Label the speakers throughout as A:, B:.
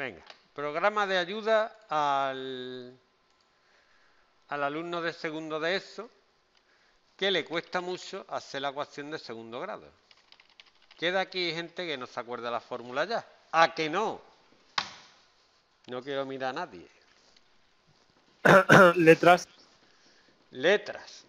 A: Venga, programa de ayuda al, al alumno de segundo de eso que le cuesta mucho hacer la ecuación de segundo grado. Queda aquí gente que no se acuerda la fórmula ya. ¿A que no? No quiero mirar a nadie.
B: Letras.
A: Letras.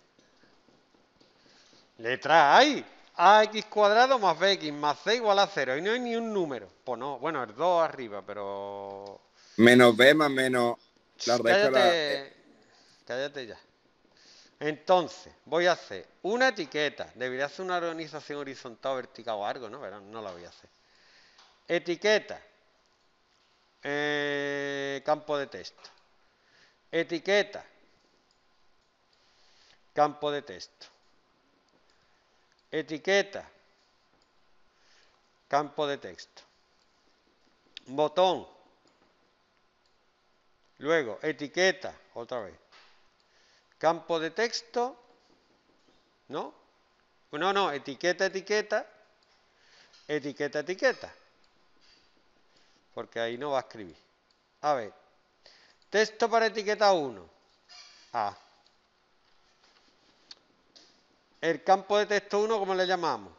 A: Letras hay. AX cuadrado más BX más C igual a cero. Y no hay ni un número. Pues no, bueno, el 2 arriba, pero...
C: Menos B más menos la
A: Cállate, cállate ya. Entonces, voy a hacer una etiqueta. Debería hacer una organización horizontal, vertical o algo, ¿no? Pero no la voy a hacer. Etiqueta. Eh, campo de texto. Etiqueta. Campo de texto. Etiqueta. Campo de texto. Botón. Luego, etiqueta. Otra vez. Campo de texto. ¿No? No, no, etiqueta, etiqueta. Etiqueta, etiqueta. Porque ahí no va a escribir. A ver. Texto para etiqueta 1. A. El campo de texto 1, ¿cómo le llamamos?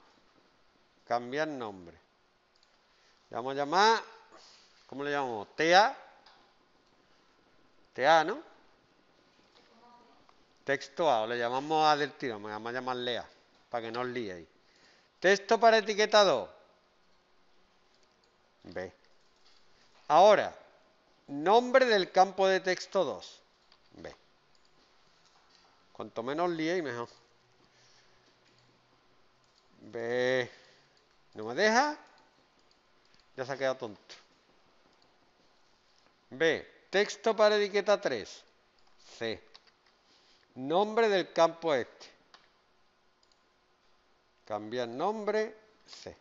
A: Cambiar nombre. Le vamos a llamar, ¿cómo le llamamos? TA. TA, ¿no? Texto A, o le llamamos A del tiro, me vamos a llamarle A, para que no os liéis. Texto para etiqueta 2. B. Ahora, nombre del campo de texto 2. B. Cuanto menos liéis, mejor. B. ¿No me deja? Ya se ha quedado tonto. B. Texto para etiqueta 3. C. Nombre del campo este. Cambiar nombre. C.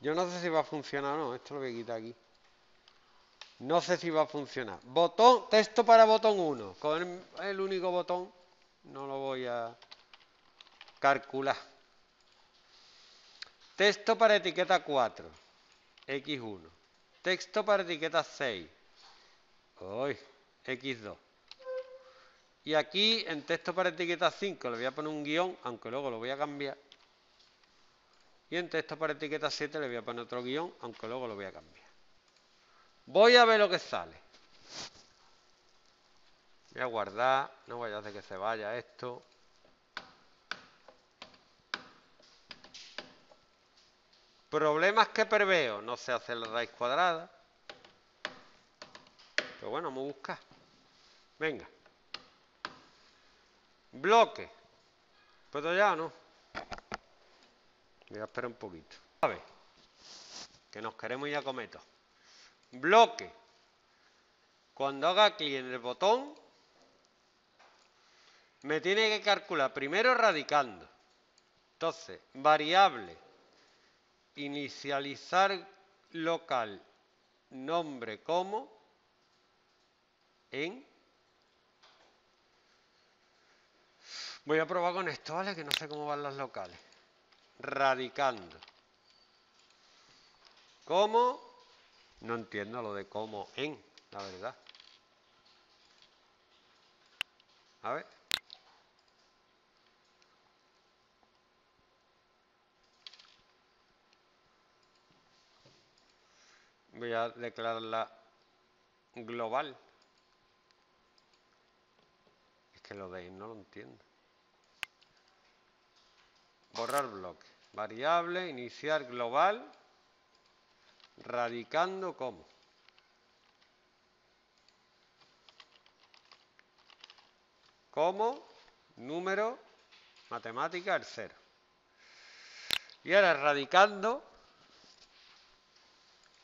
A: Yo no sé si va a funcionar o no. Esto lo voy a quitar aquí. No sé si va a funcionar. Botón, texto para botón 1. Con el único botón no lo voy a calcular. Texto para etiqueta 4. X1. Texto para etiqueta 6. Uy, X2. Y aquí en texto para etiqueta 5 le voy a poner un guion, aunque luego lo voy a cambiar. Y en texto para etiqueta 7 le voy a poner otro guion, aunque luego lo voy a cambiar. Voy a ver lo que sale. Voy a guardar, no vaya a hacer que se vaya esto. Problemas que preveo, no sé hacer la raíz cuadrada. Pero bueno, vamos a buscar. Venga. Bloque. ¿Puedo ya o no? Voy a esperar un poquito. A ver. Que nos queremos ir a cometo. Bloque. Cuando haga clic en el botón, me tiene que calcular primero radicando. Entonces, variable, inicializar local, nombre como, en. Voy a probar con esto, ¿vale? Que no sé cómo van las locales. Radicando. ¿Cómo? No entiendo lo de cómo en, la verdad. A ver. Voy a declararla global. Es que lo de no lo entiendo. Borrar bloque. Variable, iniciar global, radicando como. Como número matemática el cero. Y ahora radicando,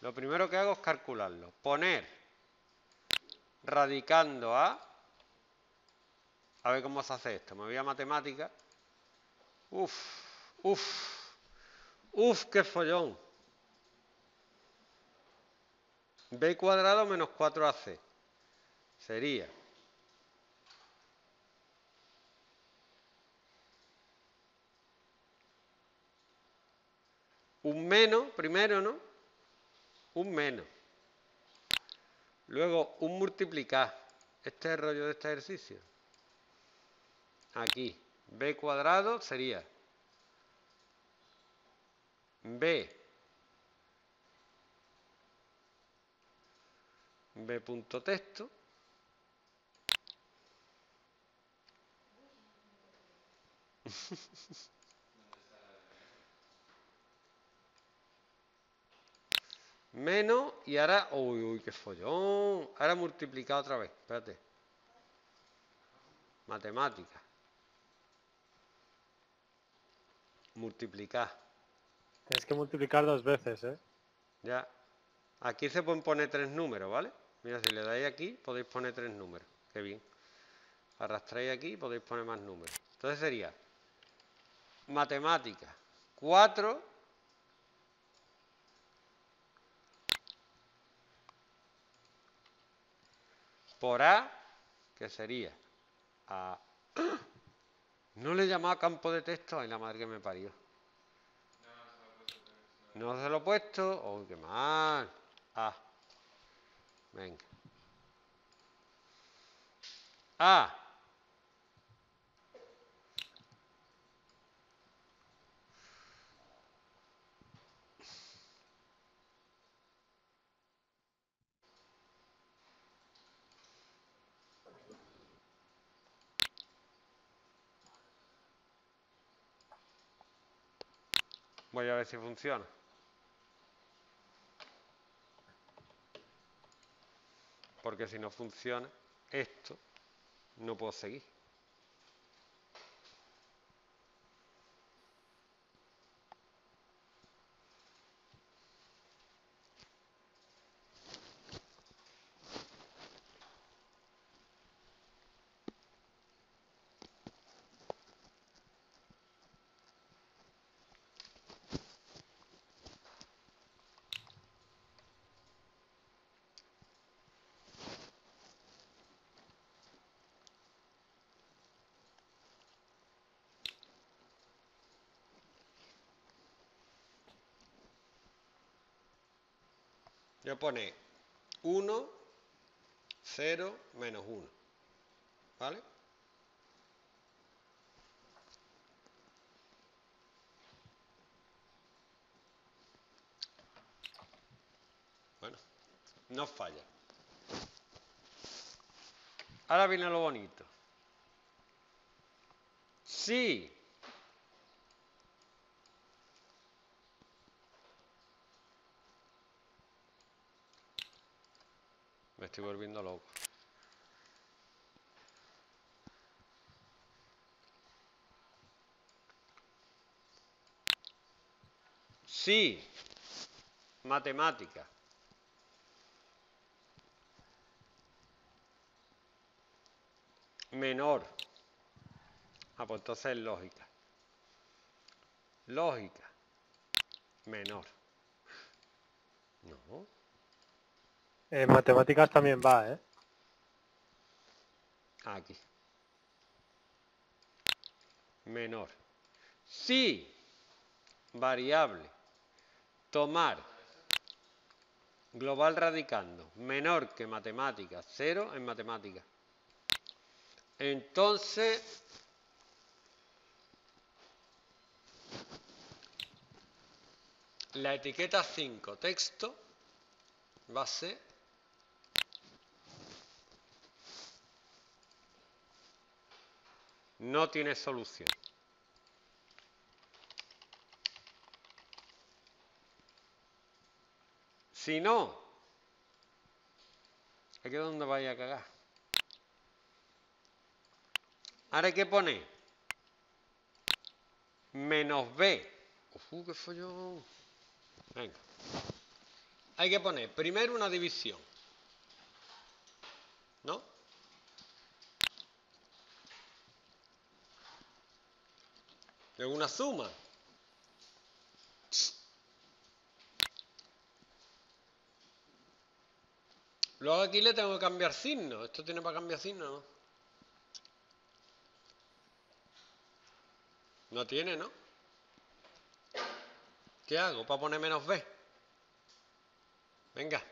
A: lo primero que hago es calcularlo. Poner radicando a, a ver cómo se hace esto. Me voy a matemática. Uf, uf, uf, qué follón. B cuadrado menos 4AC. Sería un menos, primero, ¿no? Un menos. Luego un multiplicar. Este es el rollo de este ejercicio. Aquí, b cuadrado sería b b punto texto menos y ahora uy uy qué follón ahora multiplicado otra vez espérate matemática multiplicar
B: Tienes que multiplicar dos veces, ¿eh?
A: Ya. Aquí se pueden poner tres números, ¿vale? Mira, si le dais aquí, podéis poner tres números. Qué bien. Arrastráis aquí y podéis poner más números. Entonces sería matemática 4 por A, que sería A. No le llamaba campo de texto, ay la madre que me parió. No se lo he puesto. ¡Oh, qué mal! A. Venga. A. Voy a ver si funciona. Porque si no funciona esto, no puedo seguir. Yo pone 1, 0, menos 1. ¿Vale? Bueno, no falla. Ahora viene lo bonito. Sí. Estoy volviendo loco. Sí. Matemática. Menor. Ah, pues lógica. Lógica. Menor. No.
B: En matemáticas también va, ¿eh?
A: Aquí. Menor. Si variable tomar global radicando menor que matemáticas, cero en matemáticas. Entonces, la etiqueta 5 texto va a ser no tiene solución. Si no, aquí es donde vaya a cagar. Ahora hay que poner menos b. Uf, qué follón. Venga. Hay que poner primero una división. ¿No? Luego una suma. Luego aquí le tengo que cambiar signo. Esto tiene para cambiar signo, ¿no? No tiene, ¿no? ¿Qué hago para poner menos b? Venga.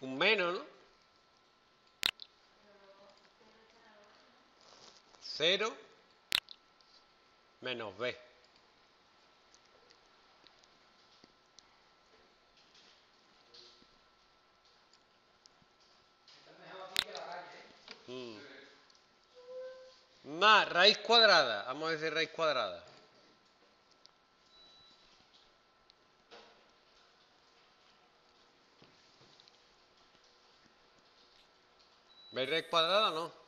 A: Un menos, ¿no? Cero menos b. Mm. Más raíz cuadrada. Vamos a decir raíz cuadrada. ¿Veis raíz cuadrada o no?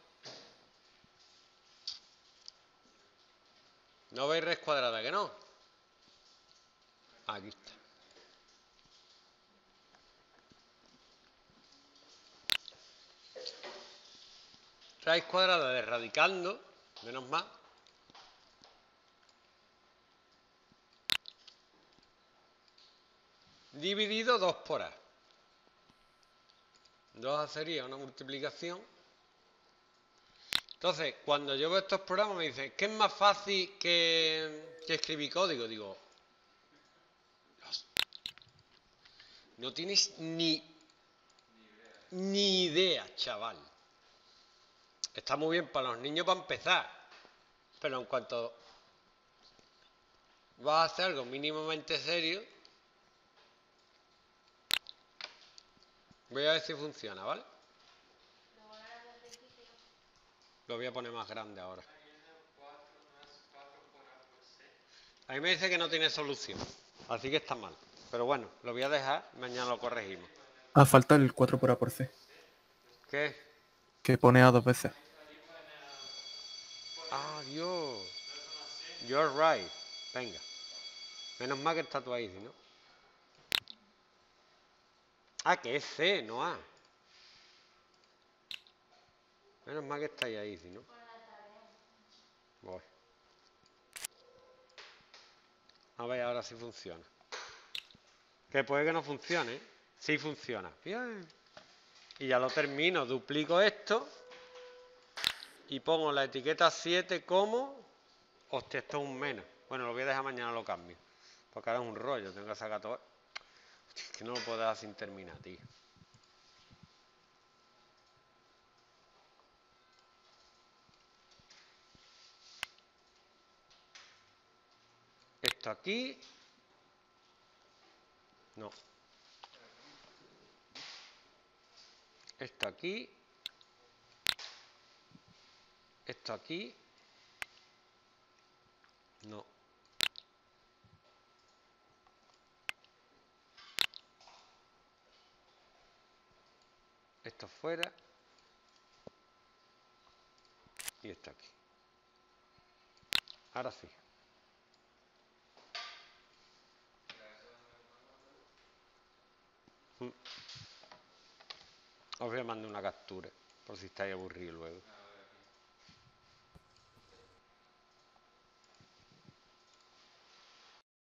A: ¿No veis raíz cuadrada, que no? Aquí está. Raíz cuadrada de radicando, menos más. Dividido 2 por A. 2 sería una multiplicación. Entonces, cuando yo veo estos programas me dicen, ¿qué es más fácil que, que escribir código? Digo, no tienes ni, ni idea, chaval. Está muy bien para los niños para empezar, pero en cuanto vas a hacer algo mínimamente serio, voy a ver si funciona, ¿vale? Lo voy a poner más grande ahora. A mí me dice que no tiene solución, así que está mal. Pero bueno, lo voy a dejar, mañana lo corregimos.
D: Ah, falta el 4 por A por C,
A: ¿Qué?
D: que pone A dos veces.
A: Ah, Dios. You're right. Venga. Menos mal que está tú ahí, ¿no? Ah, que es C, no A. Menos mal que está ahí, ¿no? Voy. A ver ahora si funciona. Que puede que no funcione. Sí funciona. Bien. Y ya lo termino. Duplico esto y pongo la etiqueta 7 como hostia, esto es un menos. Bueno, lo voy a dejar mañana, lo cambio. Porque ahora es un rollo, tengo que sacar todo. Es que no lo puedo dejar sin terminar, tío. Esto aquí. No. Esto aquí. Esto aquí. No. Esto fuera. Y esto aquí. Ahora sí. Os voy una captura, por si estáis aburridos.